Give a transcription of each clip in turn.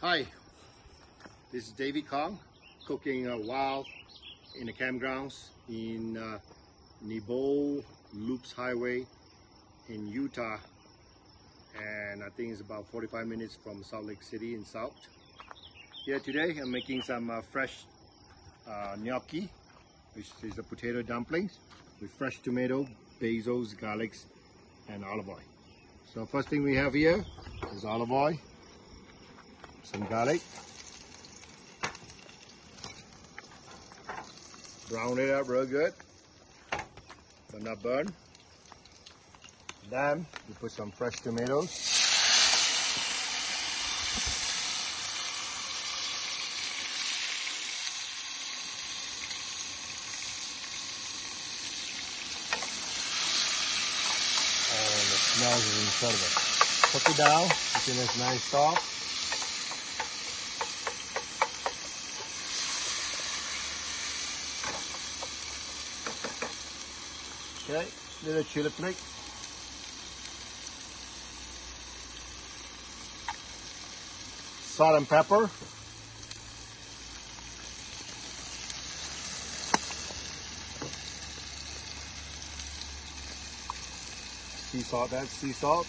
Hi, this is David Kong cooking uh, wild in the campgrounds in uh, Nebo Loops Highway in Utah and I think it's about 45 minutes from Salt Lake City in South. Here today I'm making some uh, fresh uh, gnocchi which is the potato dumplings with fresh tomato, basils, garlics and olive oil. So first thing we have here is olive oil some garlic. Brown it up real good, but not burn. Then you put some fresh tomatoes. And it smells incredible. Cook it down until it's nice soft. Okay, little chili flake. Salt and pepper. Sea salt, that's sea salt.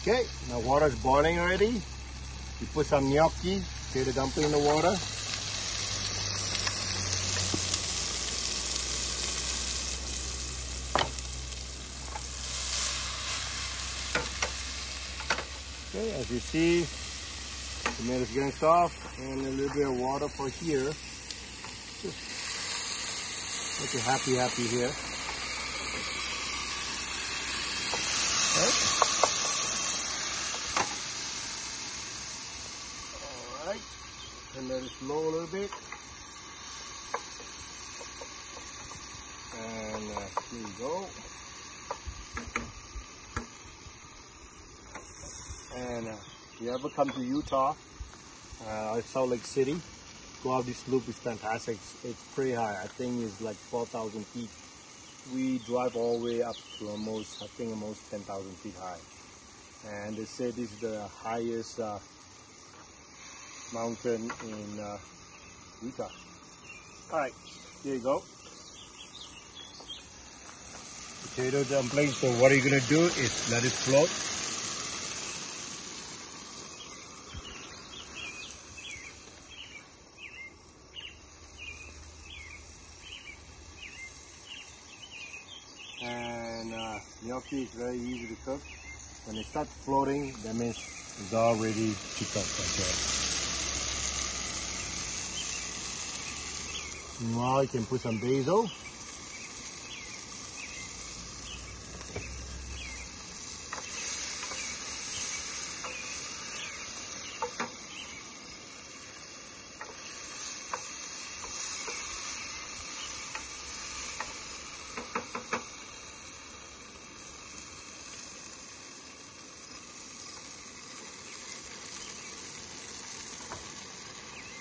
Okay, now water's boiling already. You put some gnocchi, get the dumpling in the water. Okay, as you see, the meat is getting soft and a little bit of water for here. Just make it happy, happy here. Okay. All right, and let it slow a little bit. And uh, here you go. And uh, if you ever come to Utah, uh, Salt Lake City, go out this loop is fantastic. It's, it's pretty high. I think it's like 12,000 feet. We drive all the way up to almost, I think almost 10,000 feet high. And they say this is the highest uh, mountain in uh, Utah. All right, here you go. Potato dumplings. So what are you gonna do is let it float. And uh, gnocchi is very easy to cook. When it starts floating, that means it's all ready to cook. Now you can put some basil.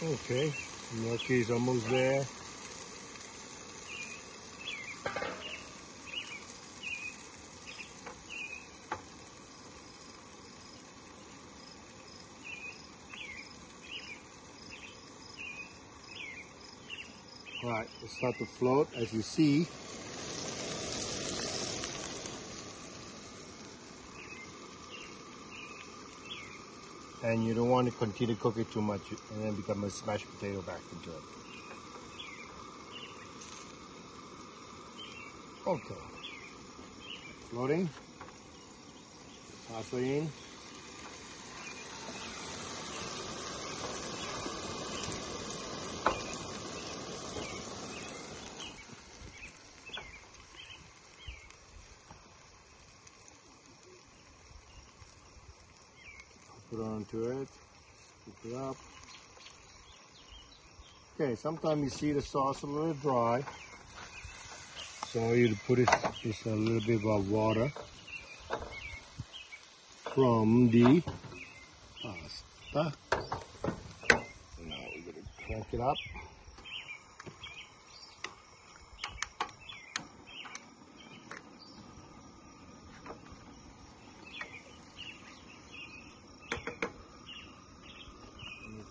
Okay, is almost there. Right, it start to float as you see. And you don't want to continue to cook it too much and then become a smashed potato back into it. Okay. Floating. Vaseline. Put onto it. Scoop it up. Okay, sometimes you see the sauce a little dry. So you put it just a little bit of water from the pasta. Now we're gonna crank it up.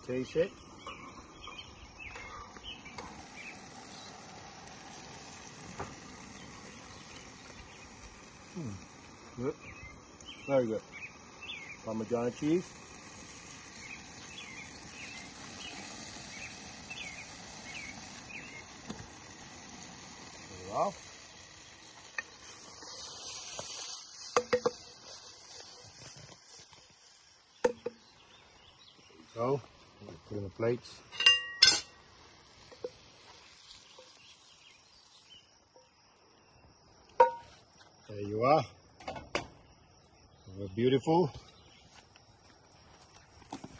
Taste it. Mm, good. Very good. Parmesan cheese. Wow. go. Put in the plates. There you are. beautiful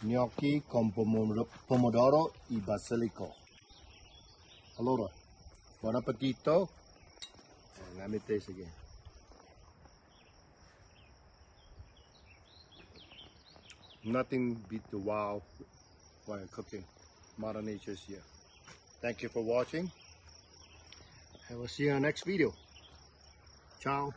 gnocchi con pomodoro e basilico. Allora, buon appetito. Eh, and let me taste again. nothing beat the wow while cooking mother nature's here thank you for watching. And we'll see you in the next video. Ciao